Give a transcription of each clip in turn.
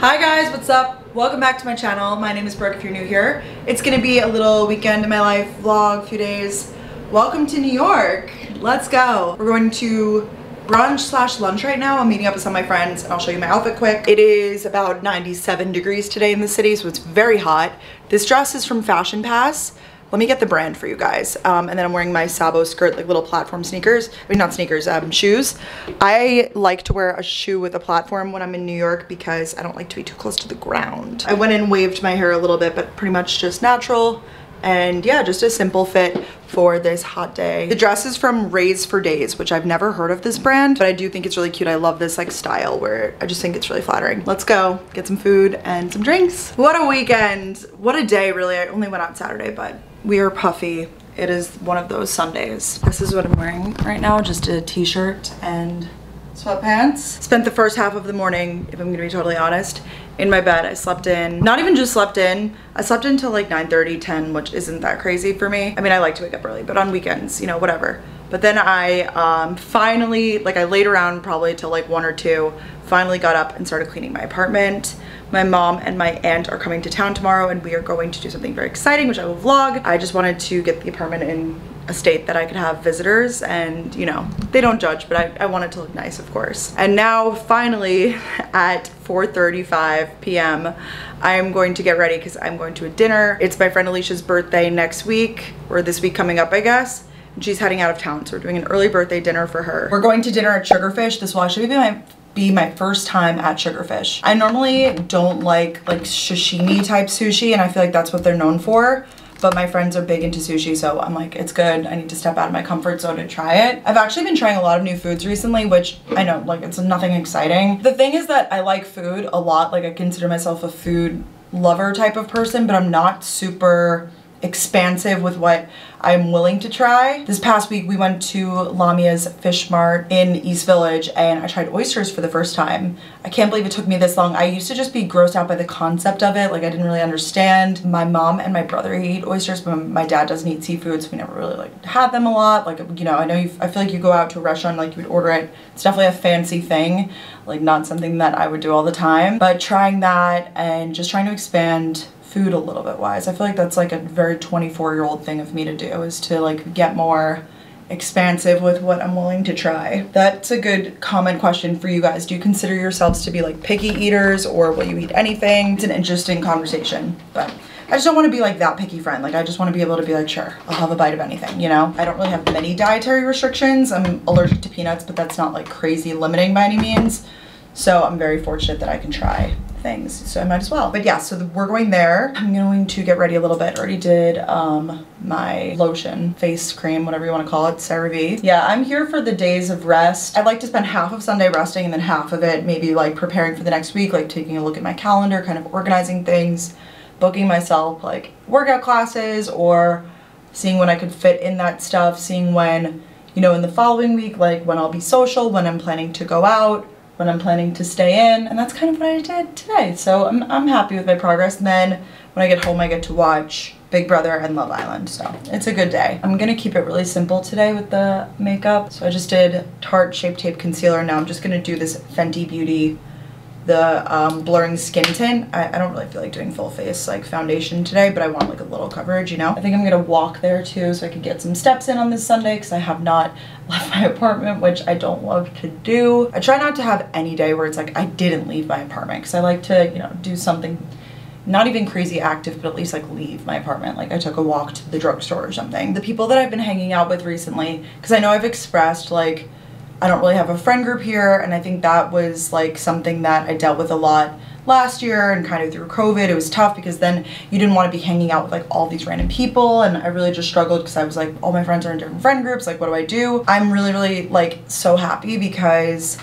Hi guys, what's up? Welcome back to my channel. My name is Brooke if you're new here. It's gonna be a little weekend in my life vlog, few days. Welcome to New York. Let's go. We're going to brunch slash lunch right now. I'm meeting up with some of my friends and I'll show you my outfit quick. It is about 97 degrees today in the city, so it's very hot. This dress is from Fashion Pass. Let me get the brand for you guys. Um, and then I'm wearing my Sabo skirt, like little platform sneakers. I mean, not sneakers, um, shoes. I like to wear a shoe with a platform when I'm in New York because I don't like to be too close to the ground. I went and waved my hair a little bit, but pretty much just natural. And yeah, just a simple fit for this hot day. The dress is from Raise for Days, which I've never heard of this brand, but I do think it's really cute. I love this like style where I just think it's really flattering. Let's go get some food and some drinks. What a weekend. What a day, really. I only went out Saturday, but we are puffy. It is one of those Sundays. This is what I'm wearing right now, just a t-shirt and sweatpants. Spent the first half of the morning, if I'm gonna be totally honest, in my bed. I slept in, not even just slept in, I slept until like 9 30, 10, which isn't that crazy for me. I mean, I like to wake up early, but on weekends, you know, whatever. But then I um, finally, like I laid around probably till like one or two, finally got up and started cleaning my apartment. My mom and my aunt are coming to town tomorrow and we are going to do something very exciting, which I will vlog. I just wanted to get the apartment in a state that I could have visitors and you know, they don't judge, but I, I want it to look nice, of course. And now finally at 4.35 p.m., I am going to get ready because I'm going to a dinner. It's my friend Alicia's birthday next week or this week coming up, I guess she's heading out of town. So we're doing an early birthday dinner for her. We're going to dinner at Sugarfish. This will actually be my be my first time at Sugarfish. I normally don't like like sashimi type sushi and I feel like that's what they're known for but my friends are big into sushi so I'm like it's good I need to step out of my comfort zone to try it I've actually been trying a lot of new foods recently which I know like it's nothing exciting the thing is that I like food a lot like I consider myself a food lover type of person but I'm not super expansive with what I'm willing to try. This past week we went to Lamia's Fish Mart in East Village and I tried oysters for the first time. I can't believe it took me this long. I used to just be grossed out by the concept of it. Like I didn't really understand. My mom and my brother eat oysters but my dad doesn't eat seafood so we never really like had them a lot. Like you know I know you I feel like you go out to a restaurant like you would order it. It's definitely a fancy thing like not something that I would do all the time but trying that and just trying to expand food a little bit wise. I feel like that's like a very 24 year old thing of me to do is to like get more expansive with what I'm willing to try. That's a good comment question for you guys. Do you consider yourselves to be like picky eaters or will you eat anything? It's an interesting conversation, but I just don't want to be like that picky friend. Like I just want to be able to be like, sure, I'll have a bite of anything, you know? I don't really have many dietary restrictions. I'm allergic to peanuts, but that's not like crazy limiting by any means. So I'm very fortunate that I can try things so I might as well. But yeah so the, we're going there. I'm going to get ready a little bit. Already did um my lotion face cream whatever you want to call it CeraVe. Yeah I'm here for the days of rest. I'd like to spend half of Sunday resting and then half of it maybe like preparing for the next week like taking a look at my calendar kind of organizing things booking myself like workout classes or seeing when I could fit in that stuff seeing when you know in the following week like when I'll be social when I'm planning to go out when I'm planning to stay in and that's kind of what I did today. So I'm, I'm happy with my progress. And then when I get home I get to watch Big Brother and Love Island. So it's a good day. I'm gonna keep it really simple today with the makeup. So I just did Tarte Shape Tape Concealer. Now I'm just gonna do this Fenty Beauty the um, blurring skin tint. I, I, don't really feel like doing full face like foundation today, but I want like a little coverage, you know? I think I'm gonna walk there too so I can get some steps in on this Sunday because I have not left my apartment, which I don't love to do. I try not to have any day where it's like I didn't leave my apartment because I like to, you know, do something not even crazy active, but at least like leave my apartment. Like I took a walk to the drugstore or something. The people that I've been hanging out with recently, because I know I've expressed like I don't really have a friend group here and I think that was like something that I dealt with a lot last year and kind of through COVID. It was tough because then you didn't want to be hanging out with like all these random people and I really just struggled because I was like all my friends are in different friend groups like what do I do? I'm really really like so happy because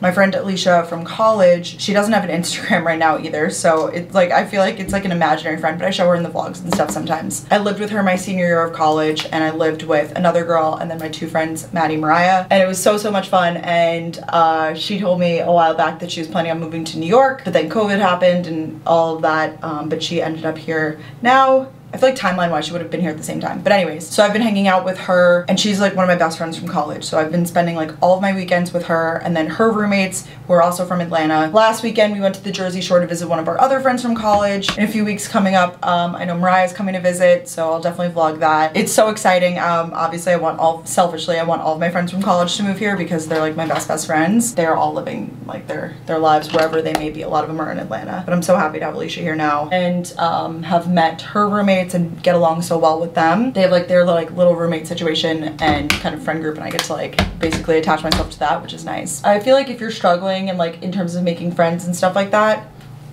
my friend Alicia from college, she doesn't have an Instagram right now either, so it's like, I feel like it's like an imaginary friend, but I show her in the vlogs and stuff sometimes. I lived with her my senior year of college, and I lived with another girl, and then my two friends, Maddie Mariah, and it was so, so much fun, and uh, she told me a while back that she was planning on moving to New York, but then COVID happened and all of that, um, but she ended up here now, I feel like timeline wise she would have been here at the same time. But anyways, so I've been hanging out with her and she's like one of my best friends from college. So I've been spending like all of my weekends with her and then her roommates were also from Atlanta. Last weekend we went to the Jersey Shore to visit one of our other friends from college. In a few weeks coming up, um, I know Mariah's coming to visit, so I'll definitely vlog that. It's so exciting. Um, obviously I want all, selfishly, I want all of my friends from college to move here because they're like my best best friends. They're all living like their, their lives wherever they may be. A lot of them are in Atlanta. But I'm so happy to have Alicia here now and um, have met her roommates and get along so well with them. They have like their like little roommate situation and kind of friend group and I get to like basically attach myself to that, which is nice. I feel like if you're struggling and like in terms of making friends and stuff like that,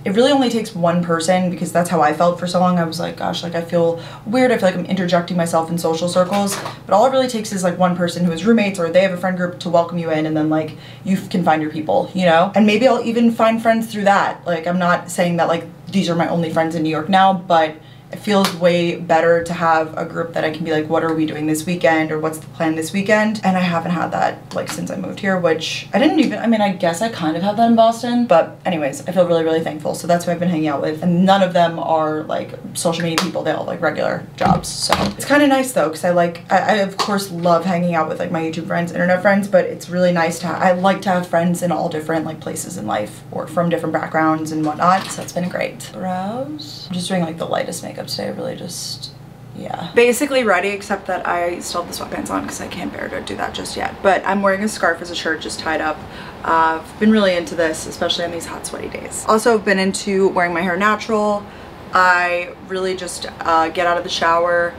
it really only takes one person because that's how I felt for so long. I was like, gosh, like I feel weird. I feel like I'm interjecting myself in social circles. But all it really takes is like one person who is roommates or they have a friend group to welcome you in and then like you can find your people, you know? And maybe I'll even find friends through that. Like I'm not saying that like these are my only friends in New York now, but it feels way better to have a group that I can be like, what are we doing this weekend or what's the plan this weekend? And I haven't had that like since I moved here, which I didn't even, I mean, I guess I kind of had that in Boston, but anyways, I feel really, really thankful. So that's who I've been hanging out with. And none of them are like social media people. They all like regular jobs. So it's kind of nice though, because I like, I, I, of course love hanging out with like my YouTube friends, internet friends, but it's really nice to, I like to have friends in all different like places in life or from different backgrounds and whatnot. So it's been great. Brows. I'm just doing like the lightest makeup today. Really just yeah. Basically ready except that I still have the sweatpants on because I can't bear to do that just yet. But I'm wearing a scarf as a shirt just tied up. Uh, I've been really into this, especially on these hot sweaty days. Also I've been into wearing my hair natural. I really just uh, get out of the shower,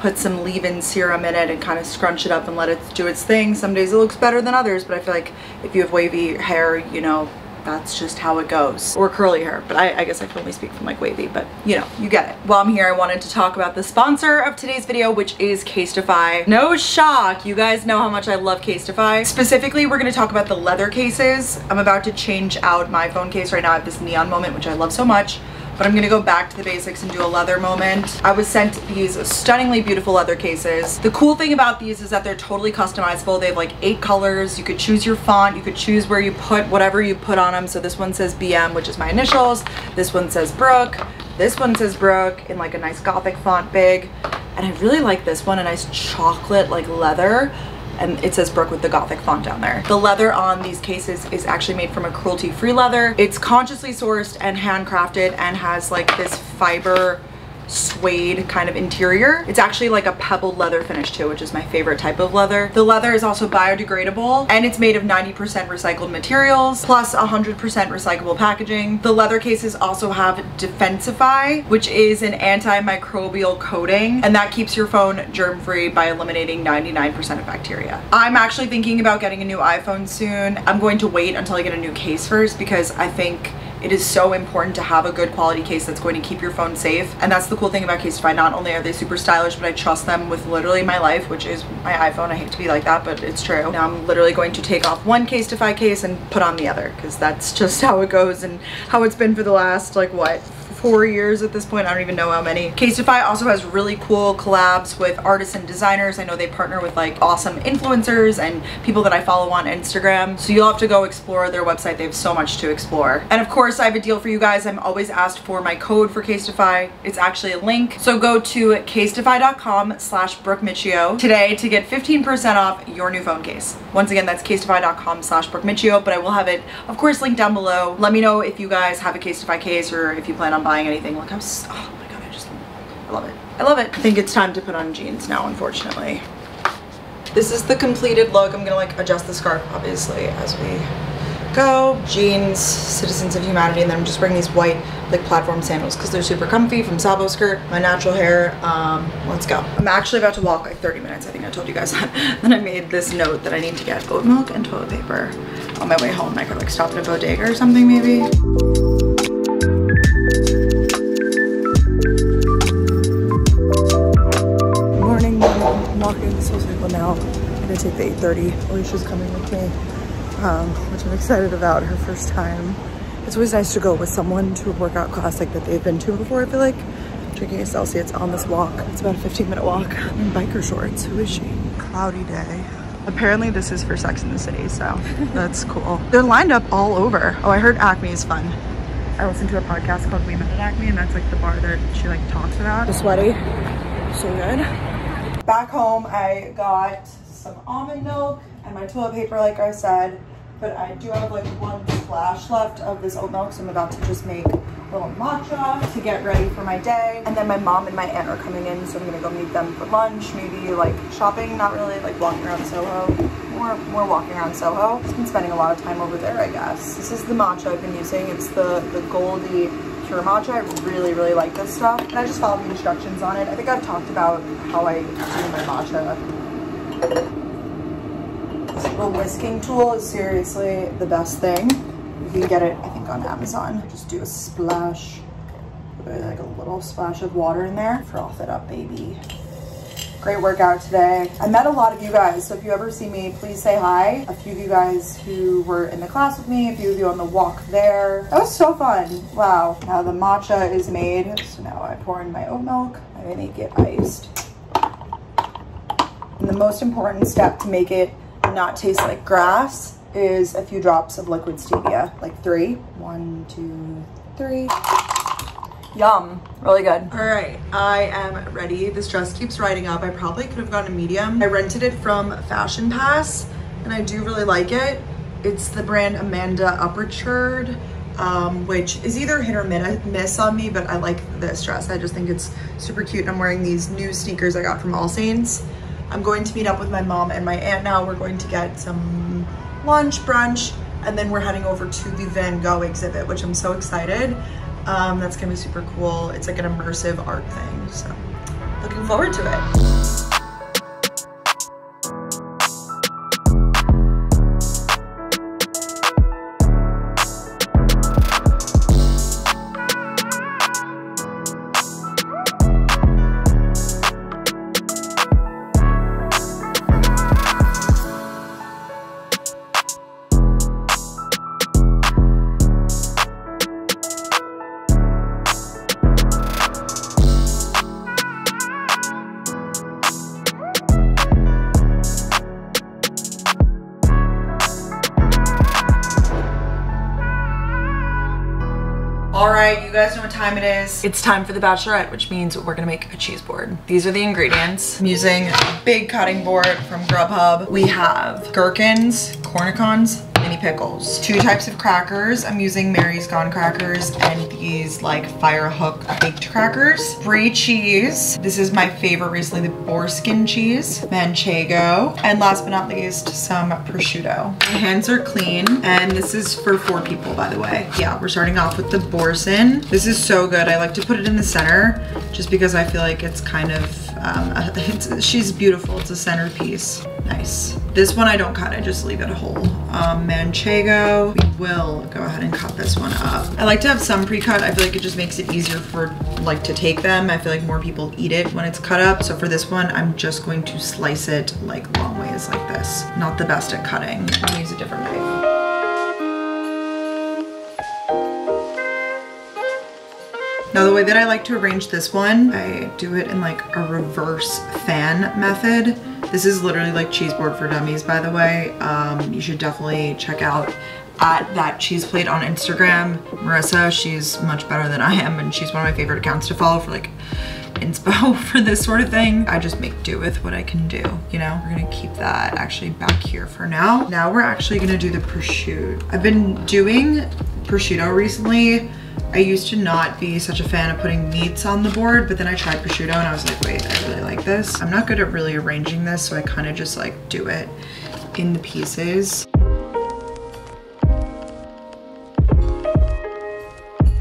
put some leave-in serum in it and kind of scrunch it up and let it do its thing. Some days it looks better than others, but I feel like if you have wavy hair, you know, that's just how it goes. Or curly hair, but I, I, guess I can only speak from like wavy, but you know, you get it. While I'm here, I wanted to talk about the sponsor of today's video, which is Casetify. No shock, you guys know how much I love Casetify. Specifically, we're gonna talk about the leather cases. I'm about to change out my phone case right now. Have this neon moment, which I love so much but I'm gonna go back to the basics and do a leather moment. I was sent these stunningly beautiful leather cases. The cool thing about these is that they're totally customizable. They have like eight colors. You could choose your font. You could choose where you put whatever you put on them. So this one says BM, which is my initials. This one says Brooke. This one says Brooke in like a nice gothic font big. And I really like this one, a nice chocolate like leather and it says Brooke with the gothic font down there. The leather on these cases is actually made from a cruelty-free leather. It's consciously sourced and handcrafted and has like this fiber suede kind of interior. It's actually like a pebbled leather finish too, which is my favorite type of leather. The leather is also biodegradable and it's made of 90% recycled materials plus 100% recyclable packaging. The leather cases also have Defensify, which is an antimicrobial coating and that keeps your phone germ-free by eliminating 99% of bacteria. I'm actually thinking about getting a new iPhone soon. I'm going to wait until I get a new case first because I think it is so important to have a good quality case that's going to keep your phone safe. And that's the cool thing about Casetify. Not only are they super stylish, but I trust them with literally my life, which is my iPhone. I hate to be like that, but it's true. Now I'm literally going to take off one Casetify case and put on the other because that's just how it goes and how it's been for the last like what four years at this point. I don't even know how many. Casetify also has really cool collabs with artists and designers. I know they partner with like awesome influencers and people that I follow on Instagram. So you'll have to go explore their website. They have so much to explore. And of course, I have a deal for you guys. I'm always asked for my code for Casetify. It's actually a link. So go to casetify.com slash brookemiccio today to get 15% off your new phone case. Once again, that's casetify.com slash brookemiccio, but I will have it, of course, linked down below. Let me know if you guys have a Casetify case or if you plan on buying anything. Like I'm, so, oh my god, I just, I love it. I love it. I think it's time to put on jeans now, unfortunately. This is the completed look. I'm gonna like adjust the scarf, obviously, as we go. Jeans, Citizens of Humanity, and then I'm just wearing these white like platform sandals because they're super comfy from Sabo Skirt. My natural hair, um, let's go. I'm actually about to walk like 30 minutes. I think I told you guys that. then I made this note that I need to get oat milk and toilet paper on my way home. I could like stop at a bodega or something maybe. Walking SoulCycle now. I'm gonna take the 8.30. Alicia's coming with me, um, which I'm excited about, her first time. It's always nice to go with someone to a workout class like that they've been to before, I feel like. Drinking a Celsius on this walk. It's about a 15 minute walk in biker shorts. Who is she? Cloudy day. Apparently this is for Sex in the City, so that's cool. They're lined up all over. Oh, I heard Acme is fun. I listened to a podcast called We Met at Acme and that's like the bar that she like talks about. The sweaty, so good. Back home, I got some almond milk and my toilet paper, like I said, but I do have like one splash left of this oat milk, so I'm about to just make a little matcha to get ready for my day. And then my mom and my aunt are coming in, so I'm gonna go meet them for lunch, maybe like shopping, not really like walking around Soho, more, more walking around Soho. I've been spending a lot of time over there, I guess. This is the matcha I've been using. It's the, the Golde pure matcha. I really, really like this stuff. And I just followed the instructions on it. I think I've talked about how I do my matcha little whisking tool is seriously the best thing. You can get it, I think, on Amazon. Just do a splash, like a little splash of water in there. Froth it up, baby. Great workout today. I met a lot of you guys, so if you ever see me, please say hi. A few of you guys who were in the class with me, a few of you on the walk there. That was so fun. Wow. Now the matcha is made, so now I pour in my oat milk. I make it iced. And the most important step to make it not taste like grass is a few drops of liquid stevia, like three. One, two, three. Yum, really good. All right, I am ready. This dress keeps riding up. I probably could have gone a medium. I rented it from Fashion Pass and I do really like it. It's the brand Amanda Uprichard, um, which is either hit or miss on me, but I like this dress. I just think it's super cute. And I'm wearing these new sneakers I got from All Saints. I'm going to meet up with my mom and my aunt now. We're going to get some lunch, brunch, and then we're heading over to the Van Gogh exhibit, which I'm so excited. Um, that's gonna be super cool. It's like an immersive art thing, so looking forward to it. Is. It's time for the bachelorette, which means we're gonna make a cheese board. These are the ingredients. I'm using a big cutting board from Grubhub. We have gherkins, cornichons, pickles. Two types of crackers. I'm using Mary's Gone crackers and these like Firehook baked crackers. Brie cheese. This is my favorite recently, the Boursin cheese. Manchego. And last but not least, some prosciutto. My hands are clean and this is for four people, by the way. Yeah, we're starting off with the boursin. This is so good. I like to put it in the center just because I feel like it's kind of, um, she's beautiful. It's a centerpiece. Nice. This one I don't cut, I just leave it whole. Um, manchego, we will go ahead and cut this one up. I like to have some pre-cut. I feel like it just makes it easier for like to take them. I feel like more people eat it when it's cut up. So for this one, I'm just going to slice it like long ways like this. Not the best at cutting. I'm gonna use a different knife. Now the way that I like to arrange this one, I do it in like a reverse fan method. This is literally like cheese board for dummies, by the way. Um, you should definitely check out at that cheese plate on Instagram. Marissa, she's much better than I am and she's one of my favorite accounts to follow for like inspo for this sort of thing. I just make do with what I can do, you know? We're gonna keep that actually back here for now. Now we're actually gonna do the prosciutto. I've been doing prosciutto recently I used to not be such a fan of putting meats on the board, but then I tried prosciutto and I was like, wait, I really like this. I'm not good at really arranging this, so I kind of just like do it in the pieces.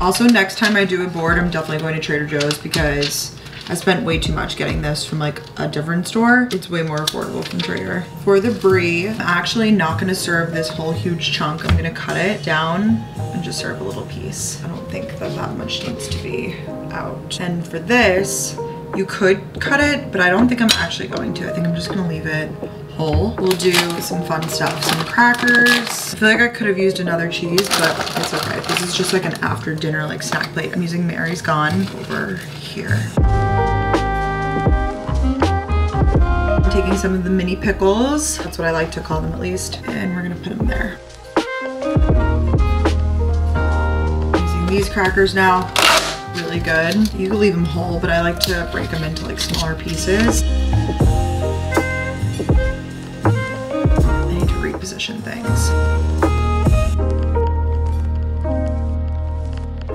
Also, next time I do a board, I'm definitely going to Trader Joe's because I spent way too much getting this from like a different store. It's way more affordable from Trader. For the brie, I'm actually not gonna serve this whole huge chunk. I'm gonna cut it down and just serve a little piece. I don't think that that much needs to be out. And for this, you could cut it, but I don't think I'm actually going to. I think I'm just gonna leave it whole. We'll do some fun stuff. Some crackers. I feel like I could have used another cheese, but it's okay. This is just like an after dinner like snack plate. I'm using Mary's Gone over here. Some of the mini pickles. That's what I like to call them at least. And we're gonna put them there. Using these crackers now. Really good. You can leave them whole, but I like to break them into like smaller pieces. I need to reposition things.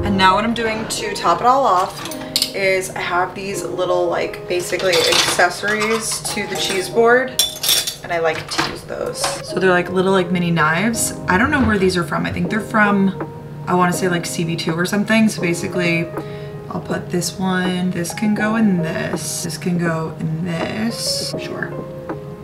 And now what I'm doing to top it all off is I have these little like basically accessories to the cheese board and I like to use those. So they're like little like mini knives. I don't know where these are from. I think they're from, I wanna say like CB2 or something. So basically I'll put this one, this can go in this, this can go in this, sure.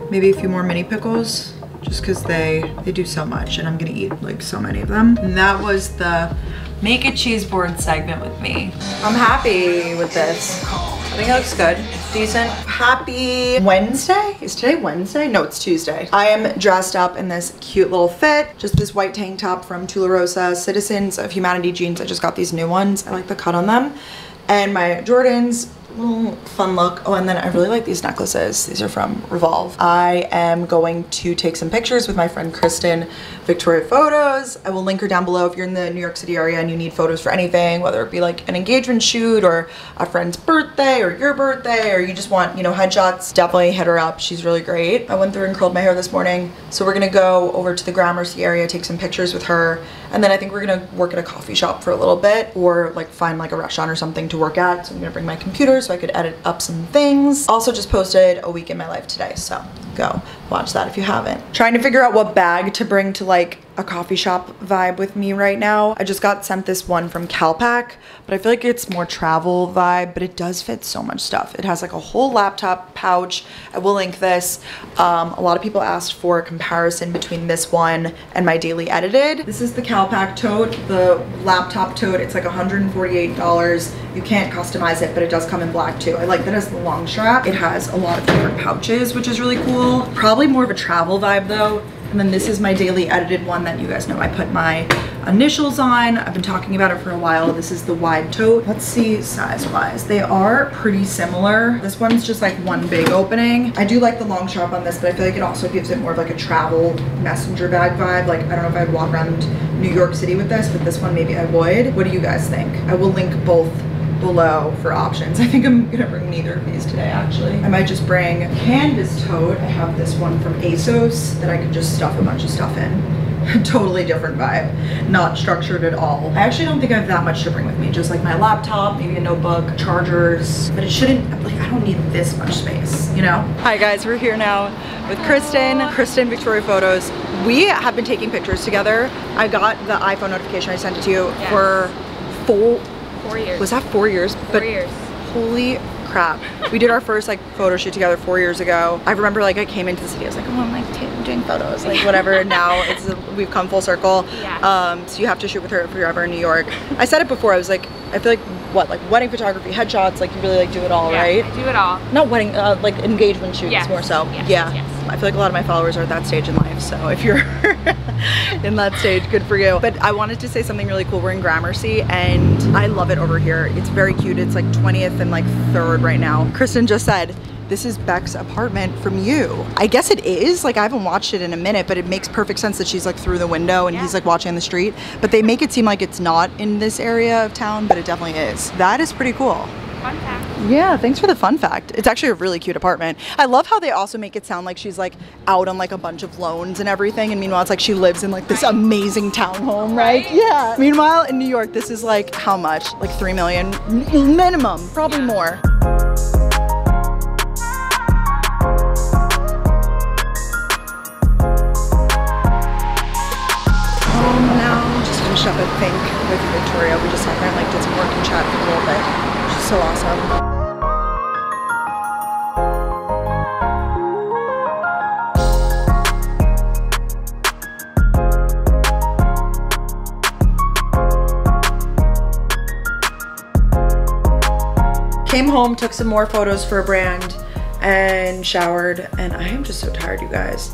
Maybe a few more mini pickles just because they, they do so much and I'm gonna eat like so many of them. And that was the make a cheese board segment with me. I'm happy with this. I think it looks good, decent. Happy Wednesday? Is today Wednesday? No, it's Tuesday. I am dressed up in this cute little fit, just this white tank top from Tularosa Citizens of Humanity jeans. I just got these new ones. I like the cut on them. And my Jordans, little fun look. Oh, and then I really like these necklaces. These are from Revolve. I am going to take some pictures with my friend Kristen Victoria Photos. I will link her down below if you're in the New York City area and you need photos for anything, whether it be like an engagement shoot or a friend's birthday or your birthday, or you just want, you know, headshots, definitely hit her up. She's really great. I went through and curled my hair this morning. So we're gonna go over to the Gramercy area, take some pictures with her. And then I think we're gonna work at a coffee shop for a little bit or like find like a restaurant or something to work at. So I'm gonna bring my computer so I could edit up some things. Also just posted a week in my life today. So go watch that if you haven't. Trying to figure out what bag to bring to like a coffee shop vibe with me right now. I just got sent this one from Calpak, but I feel like it's more travel vibe, but it does fit so much stuff. It has like a whole laptop pouch. I will link this. Um, a lot of people asked for a comparison between this one and my daily edited. This is the Calpak tote, the laptop tote. It's like $148. You can't customize it, but it does come in black too. I like that it has the long strap. It has a lot of different pouches, which is really cool. Probably more of a travel vibe though. And then this is my daily edited one that you guys know I put my initials on. I've been talking about it for a while. This is the wide tote. Let's see size wise. They are pretty similar. This one's just like one big opening. I do like the long strap on this, but I feel like it also gives it more of like a travel messenger bag vibe. Like I don't know if I'd walk around New York City with this, but this one maybe I would. What do you guys think? I will link both below for options. I think I'm gonna bring neither of these today actually. I might just bring a canvas tote. I have this one from ASOS that I could just stuff a bunch of stuff in. totally different vibe, not structured at all. I actually don't think I have that much to bring with me, just like my laptop, maybe a notebook, chargers, but it shouldn't, like I don't need this much space, you know? Hi guys, we're here now with Kristen, Kristen Victoria Photos. We have been taking pictures together. I got the iPhone notification, I sent it to you yeah. for full Four years. Was that four years? Four but years. Holy crap. we did our first like photo shoot together four years ago. I remember like I came into the city, I was like, oh, I'm like doing photos, like whatever. now it's we've come full circle. Yeah. Um, so you have to shoot with her if you're ever in New York. I said it before, I was like, I feel like what, like wedding photography, headshots, like you really like do it all, yeah, right? I do it all. Not wedding, uh, like engagement shoots yes. more so. Yes. Yeah. Yes. I feel like a lot of my followers are at that stage in life. So if you're in that stage, good for you. But I wanted to say something really cool. We're in Gramercy and I love it over here. It's very cute. It's like 20th and like 3rd right now. Kristen just said, this is Beck's apartment from you. I guess it is. Like I haven't watched it in a minute, but it makes perfect sense that she's like through the window and yeah. he's like watching the street. But they make it seem like it's not in this area of town, but it definitely is. That is pretty cool. Fun fact. Yeah, thanks for the fun fact. It's actually a really cute apartment. I love how they also make it sound like she's like out on like a bunch of loans and everything. And meanwhile, it's like she lives in like this amazing townhome, right? right? Yeah. Meanwhile, in New York, this is like how much? Like three million minimum, probably yeah. more. Think with Victoria. We just sat there and like did some work and chat for a little bit She's so awesome. Came home, took some more photos for a brand and showered and I am just so tired you guys.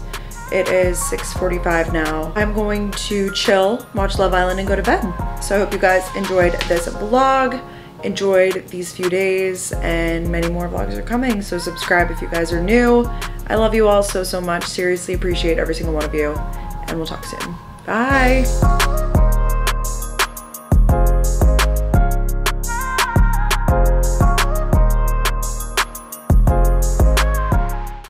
It is 6.45 now. I'm going to chill, watch Love Island and go to bed. So I hope you guys enjoyed this vlog enjoyed these few days and many more vlogs are coming. So subscribe if you guys are new. I love you all so, so much. Seriously appreciate every single one of you and we'll talk soon. Bye.